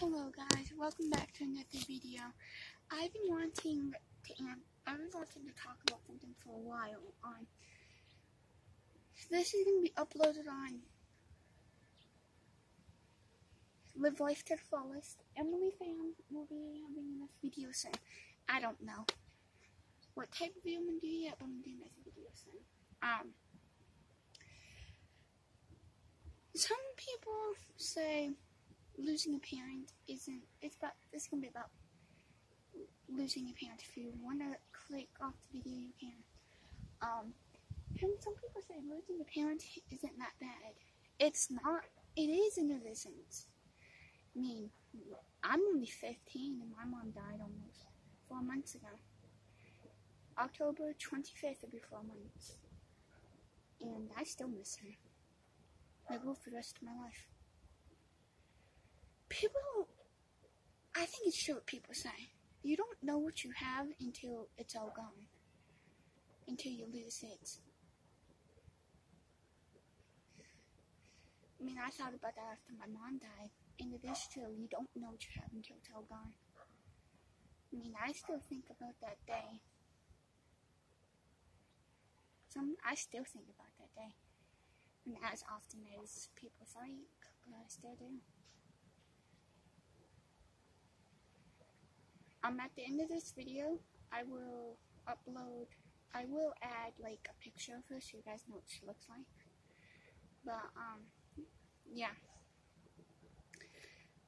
Hello guys, welcome back to another video. I've been wanting to I've been wanting to talk about something for a while on this is gonna be uploaded on Live Life to the Fullest. Emily Fam will be having this video soon. I don't know. What type of video I'm gonna do yet, but I'm doing this video soon. Um some people say losing a parent isn't it's about this gonna be about losing a parent. If you wanna click off the video you can. Um and some people say losing a parent isn't that bad. It's not it is in a sense i mean i'm only 15 and my mom died almost four months ago. October 25th will be four months. And i still miss her. I will for the rest of my life people, I think it's true what people say. You don't know what you have until it's all gone. Until you lose it. I mean, I thought about that after my mom died. And it is true, you don't know what you have until it's all gone. I mean, I still think about that day. Some, I still think about that day. And as often as people think, but I still do. Um at the end of this video I will upload I will add like a picture of her so you guys know what she looks like. But um yeah.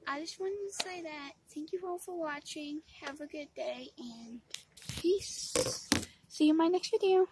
I just wanted to say that thank you all for watching. Have a good day and peace. See you in my next video